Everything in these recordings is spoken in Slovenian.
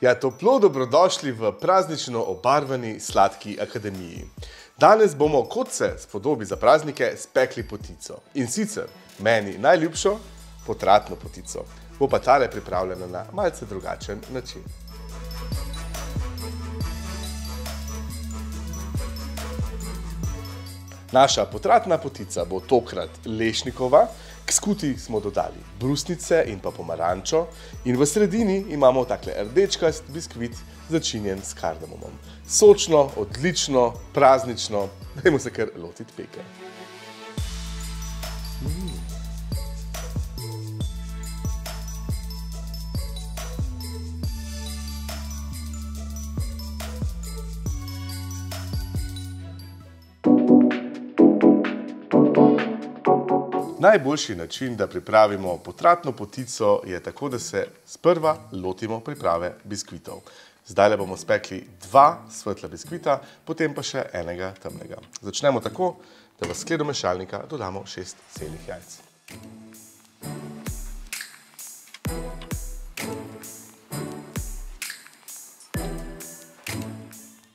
Ja, toplo dobrodošli v praznično obarvani sladki akademiji. Danes bomo, kot se spodobi za praznike, spekli potico. In sicer meni najljubšo potratno potico. Bo pa tale pripravljena na malce drugačen način. Naša potratna potica bo tokrat lešnikova, skuti smo dodali brusnice in pa pomarančo in v sredini imamo takle rdečkast biskvit začinjen s kardamomom. Sočno, odlično, praznično, dajmo se kar lotiti peke. Najboljši način, da pripravimo potratno potico, je tako, da se sprva lotimo priprave biskvitov. Zdaj le bomo spekli dva svetla biskvita, potem pa še enega temnega. Začnemo tako, da v skledo mešalnika dodamo šest celih jajc.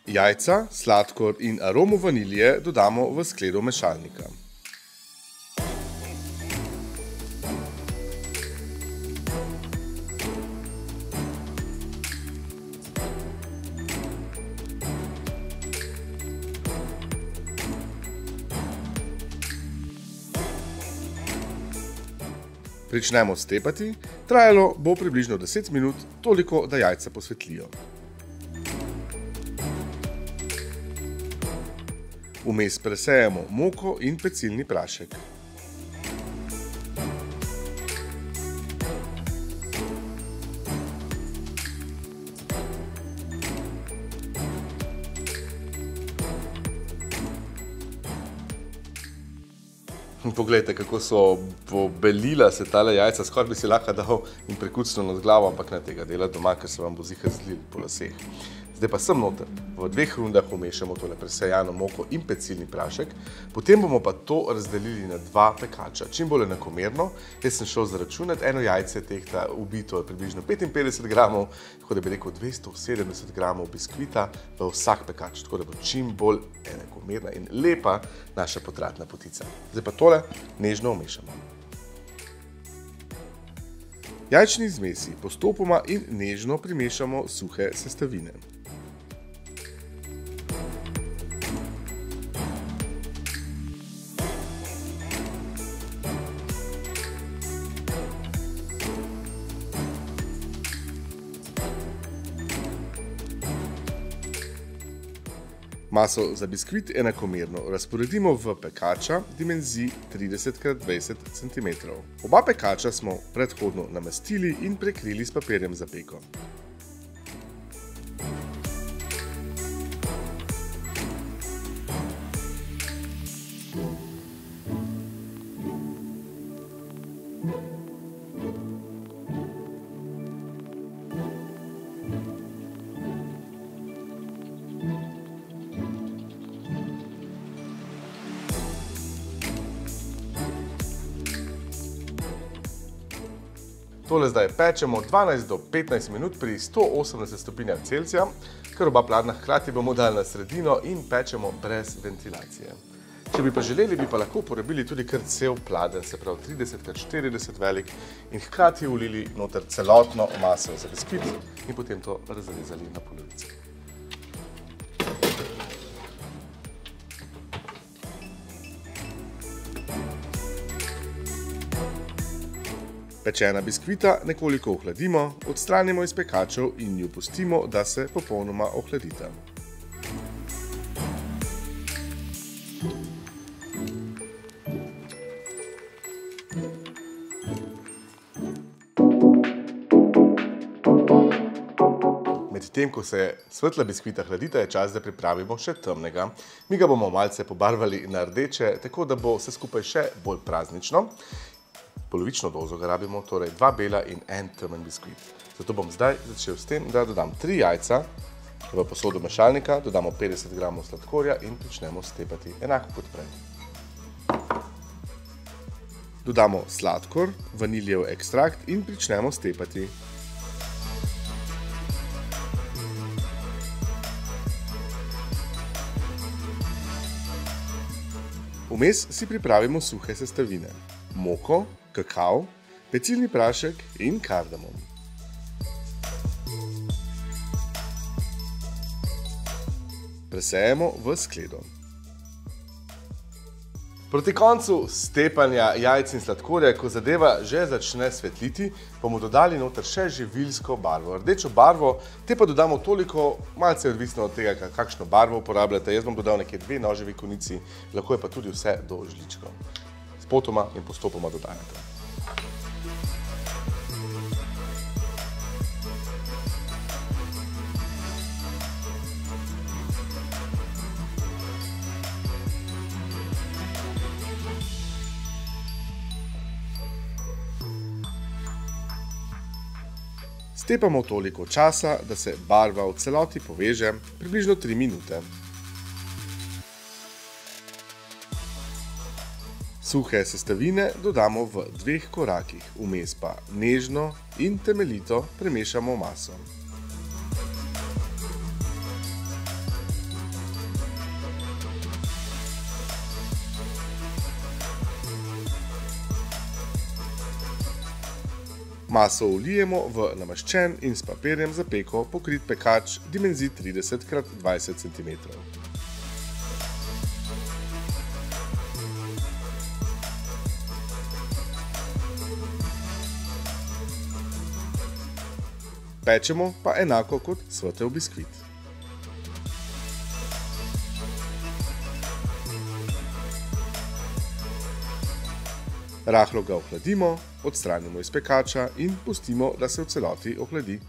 Jajca, sladkor in aromo vanilije dodamo v skledo mešalnika. Pričnemo stepati, trajalo bo približno 10 minut, toliko, da jajca posvetlijo. Vmes presejemo moko in pecilni prašek. Poglejte, kako so pobelila se tale jajca, skoraj bi si lahko dal in prekucnil nad glavo, ampak ne tega dela doma, ker se vam bo zihar zlil po laseh. Zdaj pa sem noter, v dveh rundah umešamo tole presejano moko in pecilni prašek, potem bomo pa to razdelili na dva pekača, čim bolj enakomerno. Jaz sem šel zaračunati, eno jajce tehta ubito približno 55 gramov, tako da bi rekel 270 gramov biskvita v vsak pekač, tako da bo čim bolj enakomerna in lepa naša potratna potica. Zdaj pa tole nežno umešamo. Jajčni zmesi postopoma in nežno primešamo suhe sestavine. Maso za biskvit enakomerno razporedimo v pekača dimenziji 30x20 cm. Oba pekača smo predhodno namestili in prekrili s papirjem za peko. Tole zdaj pečemo 12 do 15 minut pri 180 stopinjah Celzija, ker oba pladna hkrati bomo dali na sredino in pečemo brez ventilacije. Če bi pa želeli, bi pa lahko uporabili tudi kar cel pladen, se pravi 30x40 velik in hkrati ulili noter celotno maso za biskvit in potem to razrezali na polovice. Pečena biskvita nekoliko ohladimo, odstranimo iz pekačev in jo pustimo, da se popolnoma ohladita. Medtem, ko se svetla biskvita hladita, je čas, da pripravimo še temnega. Mi ga bomo malce pobarvali na rdeče, tako da bo vse skupaj še bolj praznično polovično dozo ga rabimo, torej dva bela in en temen biskvit. Zato bom zdaj začel s tem, da dodam tri jajca v posodo mešalnika, dodamo 50 g sladkorja in začnemo stepati enako kot prej. Dodamo sladkor, vaniljev ekstrakt in pričnemo stepati. Vmes si pripravimo suhe sestavine. Moko, kakav, pecilni prašek in kardamom. Presejemo v skledo. Proti koncu stepanja jajc in sladkorja, ko zadeva že začne svetliti, bomo dodali noter še živilsko barvo. Rdečo barvo, te pa dodamo toliko, malce odvisno od tega, kakšno barvo uporabljate. Jaz bom dodal nekje dve noževi konici, lahko je pa tudi vse do žličko. Spotoma in postopoma dodajate. Stepamo toliko časa, da se barva v celoti poveže, približno 3 minute. Suhe sestavine dodamo v dveh korakih, vmes pa nežno in temeljito premešamo maso. Maso ulijemo v namaščen in s papirjem za peko pokrit pekač dimenzij 30 x 20 cm. Pečemo pa enako kot svetel biskvit. Rahlo ga ohladimo, odstranimo iz pekača in pustimo, da se v celoti ohladi.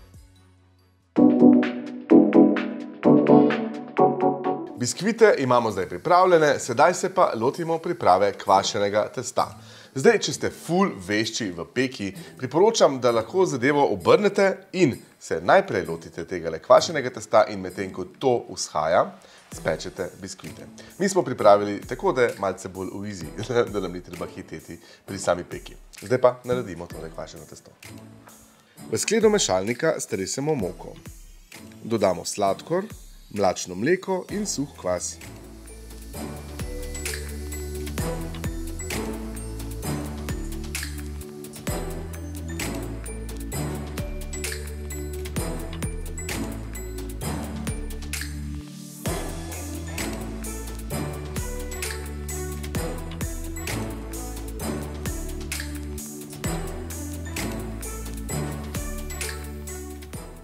Biskvite imamo zdaj pripravljene, sedaj se pa lotimo priprave kvašenega testa. Zdaj, če ste ful vešči v peki, priporočam, da lahko zadevo obrnete in se najprej lotite tega kvašenega testa in medtem, ko to vzhaja, spečete biskvite. Mi smo pripravili tako, da je malce bolj v izi, da nam ni treba hiteti pri sami peki. Zdaj pa naredimo tole kvašeno testo. V skledo mešalnika stresemo moko. Dodamo sladkor, mlačno mleko in suh kvas.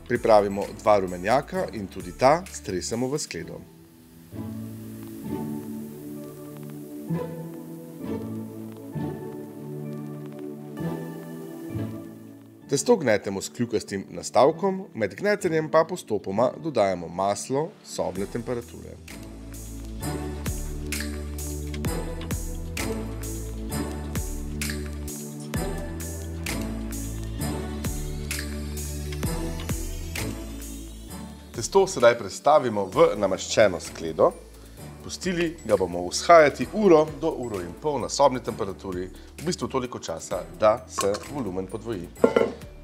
Pripravimo dva rumenjaka in tudi ta stresemo v skledo. Testo gnetemo s kljukastim nastavkom, med gnetenjem pa postopoma dodajamo maslo sobne temperature. Testo sedaj prestavimo v namaščeno skledo. Pustili ga bomo vzhajati uro do uro in pol na sobni temperaturi, v bistvu toliko časa, da se volumen podvoji.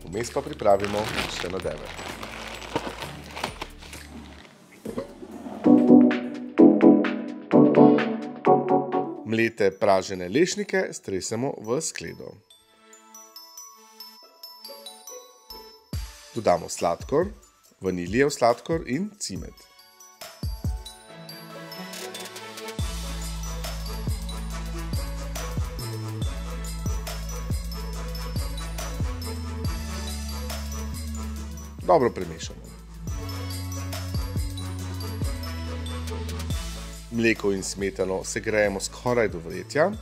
Vmes pa pripravimo še nadeve. Mlete pražene lešnike stresemo v skledo. Dodamo sladkor, vaniljev sladkor in cimet. Dobro premešamo. Mleko in smetano segrejemo skoraj do vretja.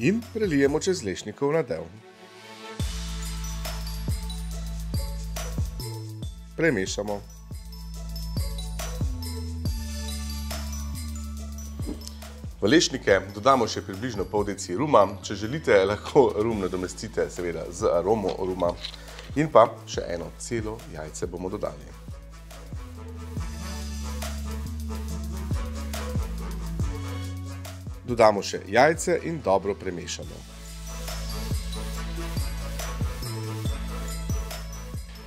In prelijemo čez lešnikov nadev. Premešamo. V lešnike dodamo še približno pol deci ruma. Če želite, lahko rum nadomestite seveda z aromo ruma. In pa še eno celo jajce bomo dodali. Dodamo še jajce in dobro premešamo.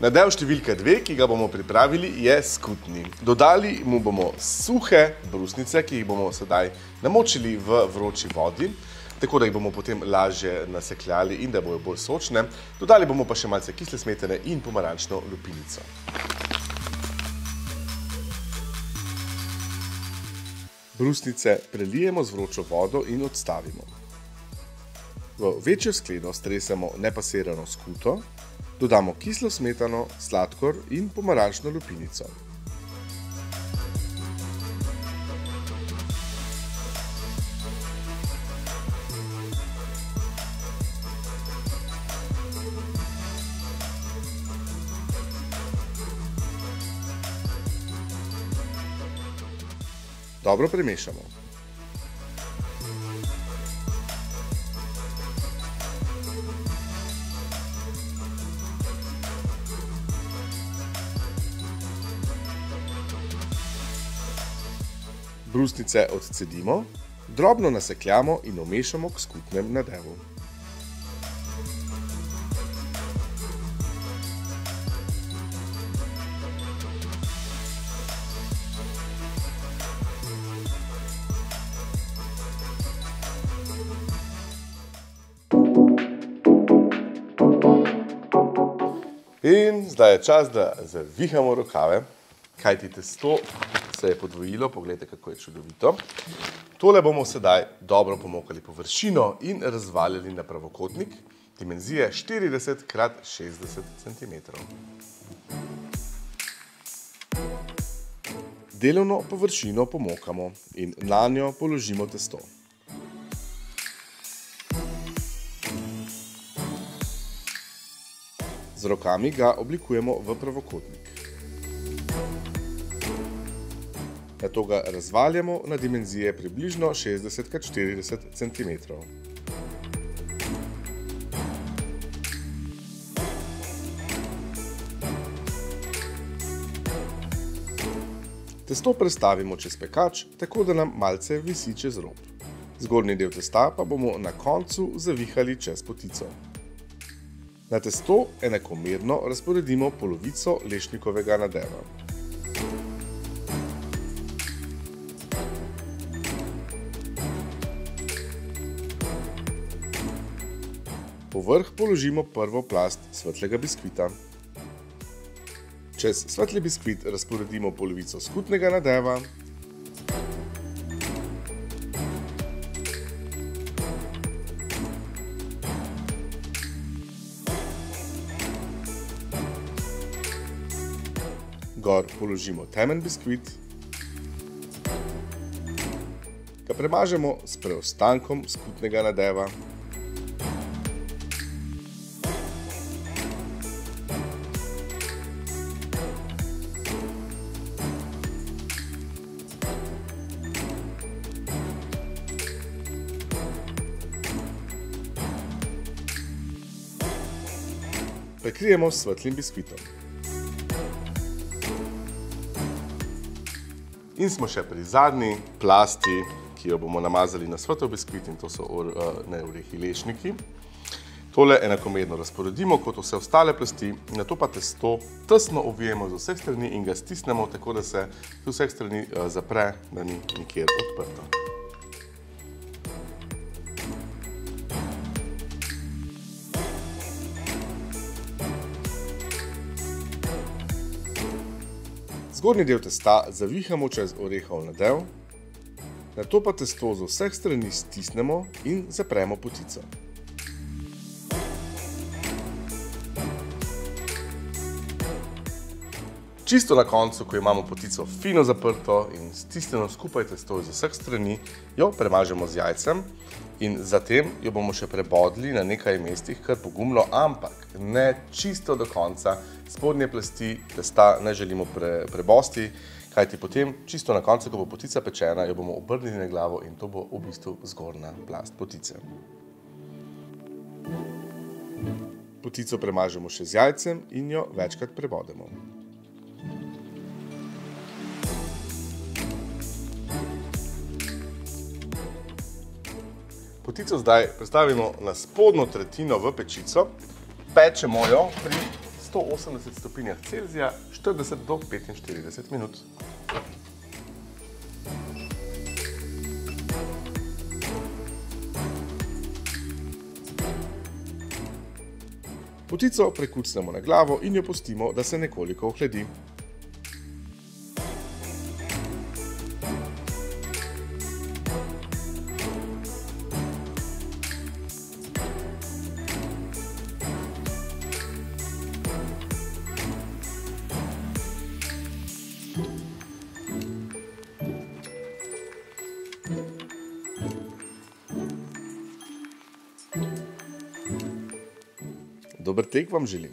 Nadev številka dve, ki ga bomo pripravili, je skutni. Dodali mu bomo suhe brusnice, ki jih bomo sedaj namočili v vroči vodi, tako da jih bomo potem lažje nasekljali in da bojo bolj sočne. Dodali bomo pa še malce kisle smetane in pomarančno lupinico. Brusnice prelijemo z vročo vodo in odstavimo. V večjo skledo stresemo nepasirano skuto, dodamo kislo smetano, sladkor in pomarančno lupinico. Dobro premešamo. Brusnice odcedimo, drobno nasekljamo in omešamo k skupnem nadevu. In zdaj je čas, da zavihamo rokave, kajti testo se je podvojilo, pogledajte, kako je čudovito. Tole bomo sedaj dobro pomokali površino in razvaljali na pravokotnik, dimenzije 40 x 60 cm. Delovno površino pomokamo in na njo položimo testo. Z rokami ga oblikujemo v pravokotnik. Nato ga razvaljamo na dimenzije približno 60 x 40 cm. Testo prestavimo čez pekač, tako da nam malce visi čez rob. Zgornji del testa pa bomo na koncu zavihali čez potico. Na testo enakomerno razporedimo polovico lešnikovega nadeva. Povrh položimo prvo plast svetlega biskvita. Čez svetli biskvit razporedimo polovico skutnega nadeva. Gor položimo temen biskvit. Ga premažemo s preostankom skutnega nadeva. Prekrijemo s svetlim biskvitom. In smo še pri zadnji plasti, ki jo bomo namazali na svetel biskvit in to so ne orehi lešniki. Tole enakomerno razporedimo kot vse ostale plasti, nato pa testo tesno ovijemo z vseh strani in ga stisnemo, tako da se z vseh strani zapre, da ni nikjer odprto. Zgornji del testa zavihamo čez orehov nadev, nato pa testo z vseh strani stisnemo in zapremo potico. Čisto na koncu, ko imamo potico fino zaprto in stisnjeno skupaj testo iz vseh strani, jo premažemo z jajcem in zatem jo bomo še prebodli na nekaj mestih kar pogumno, ampak ne čisto do konca. Spodnje plasti testa ne želimo prebosti, kajti potem čisto na koncu, ko bo potica pečena, jo bomo obrnili na glavo in to bo v bistvu zgornja plast potice. Potico premažemo še z jajcem in jo večkrat prebodemo. Potico zdaj prestavimo na spodnjo tretjino v pečico, pečemo jo pri 180 stopinjah Celzija 40 do 45 minut. Potico prekucnemo na glavo in jo pustimo, da se nekoliko ohledi. Dober tek vam želim.